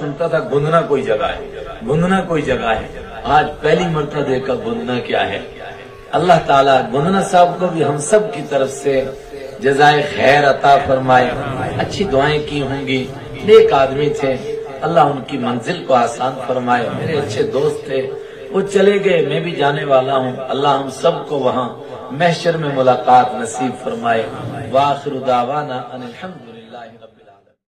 सुनता था गुंदना कोई जगह है? गुंदना कोई जगह है? आज पहली मरतबा देखा गुंदना क्या है? अल्लाह ताला गुंदना साहब को भी हम सब की तरफ़ से जजाय खैर अता फरमाए। अच्छी दुआएँ की होंगी। नेक आदमी थे। अल्लाह उनकी मंजिल को आसान फरमाए। मेरे अच्छे दोस्त थे। वो चले गए। मैं भी जाने वाला हूँ। अल्लाह हम सबको वहाँ महशर में मुलाकात नसीब फरमाए। वाखिर दावाना अनिल